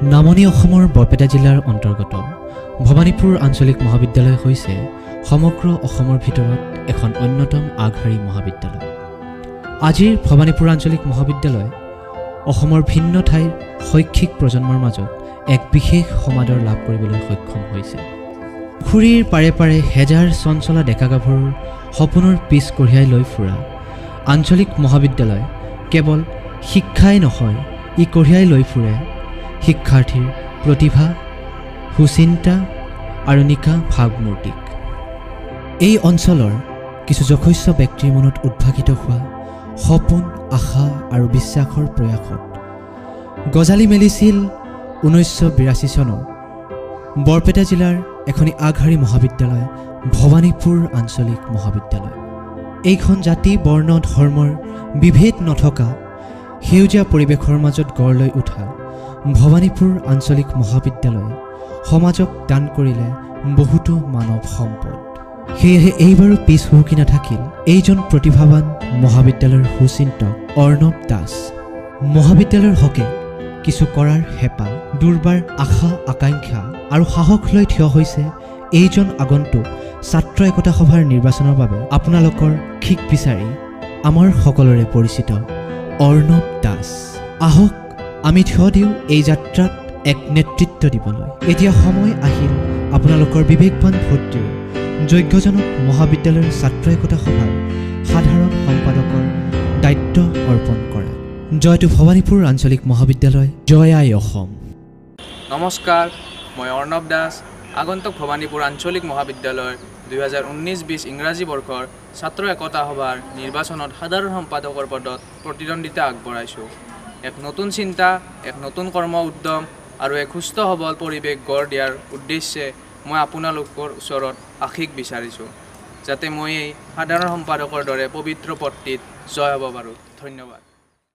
নামনি অসমৰ বৰপেটা জিলাৰ অন্তৰ্গত। ভৱানীপুৰ আঞ্চলিক মহাবিদ্যালয় হৈছে সমগ্ৰ অসমৰ ভিতৰত এখন অন্যতম আগশাৰী মহাবিদ্যালয়। আজিৰ ভৱানীপুৰ আঞ্চলিক মহাবিদ্যালয় অসমৰ ভিন্ন ঠাইৰ শৈক্ষিক প্ৰজন্মৰ মাজত এক বিশেষ সমাদৰ লাভ কৰিবলৈ সক্ষম হৈছে। পুখুৰীৰ পাৰে পাৰে হেজাৰ চঞ্চলা ডেকা গাভৰুৰ সপোনৰ পিছ কঢ়িয়াই লৈ ফুৰা আঞ্চলিক মহাবিদ্যালয় কেৱল শিক্ষাই নহয় ই কঢ়িয়াই লৈ ফুৰে শিক্ষাৰ্থীৰ প্ৰতিভা সুচিন্তা আৰু নিকা ভাৱমূৰ্তিক এই অঞ্চলৰ কিছু যশস্য ব্যক্তিৰ মনত উদ্ভাসিত হোৱা সপোন আশা আৰু বিশ্বাসৰ প্ৰয়াসত গজালি মেলিছিল ঊনৈছশ বিৰাশী চনৰ বৰপেটা জিলাৰ এখনি আগশাৰী মহাবিদ্যালয় ভৱানীপুৰ আঞ্চলিক মহাবিদ্যালয়। এইখন জাতি বৰ্ণ ধৰ্মৰ বিভেদ নথকা সেউজীয়া পৰিৱেশৰ মাজত গঢ় লৈ উঠা ভৱানীপুৰ আঞ্চলিক মহাবিদ্যালয়ে সমাজক দান কৰিলে বহুতো মানৱ সম্পদ। সেয়েহে এইবাৰো পিছ হুহুকি নাথাকিল এইজন প্ৰতিভাৱান মহাবিদ্যালয়ৰ সুচিন্তক অৰ্ণৱ দাস। মহাবিদ্যালয়ৰ হকে কিছু কৰাৰ হেঁপাহ দুৰ্বাৰ আশা আকাংক্ষা আৰু সাহস লৈ থিয় হৈছে এইজন আগন্তুক ছাত্ৰ একতা সভাৰ নিৰ্বাচনৰ বাবে আপোনালোকৰ শিক বিচাৰি আমাৰ সকলোৰে পৰিচিত অৰ্ণৱ দাস। আহক আমি থিয় দিওঁ এই যাত্ৰাত এক নেতৃত্ব দিবলৈ। এতিয়া সময় আহিল আপোনালোকৰ বিবেকবান ভোট দিওঁ যোগ্যজনক মহাবিদ্যালয়ৰ ছাত্ৰ একতা সভাৰ সাধাৰণ সম্পাদকৰ দায়িত্ব অৰ্পণ কৰা। জয়টো ভৱানীপুৰ আঞ্চলিক মহাবিদ্যালয় জয় আই অসম। নমস্কাৰ মই অৰ্ণৱ দাস আগন্তুক ভৱানীপুৰ আঞ্চলিক মহাবিদ্যালয়ৰ দুহেজাৰ ঊনৈছ বিছ ইংৰাজী বৰ্ষৰ ছাত্ৰ একতা সভাৰ নিৰ্বাচনত সাধাৰণ সম্পাদকৰ পদত প্ৰতিদ্বন্দ্বিতা আগবঢ়াইছোঁ। এক নতুন চিন্তা এক নতুন কৰ্ম উদ্যম আৰু এক সুস্থ সবল পৰিৱেশ গঢ় দিয়াৰ উদ্দেশ্যে মই আপোনালোকৰ ওচৰত আশীষ বিচাৰিছোঁ যাতে মই এই সাধাৰণ সম্পাদকৰ দৰে পবিত্ৰ পদটিত জয় হ'ব পাৰোঁ। ধন্যবাদ।